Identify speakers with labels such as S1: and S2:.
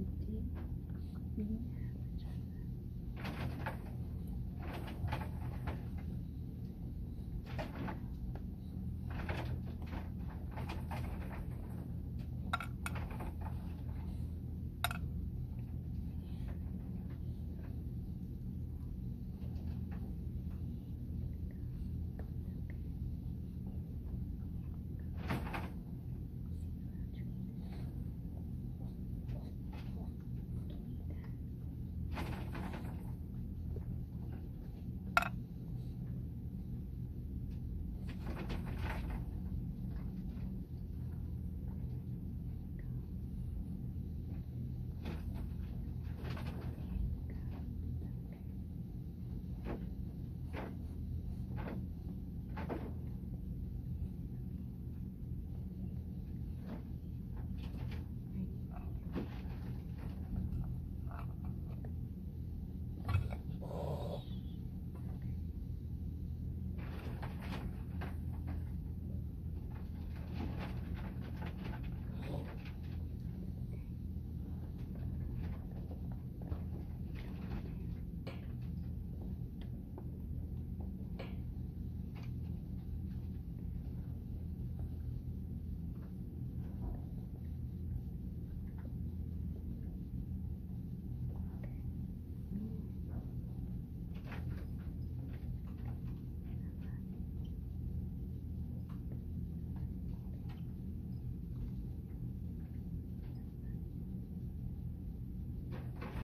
S1: 一滴，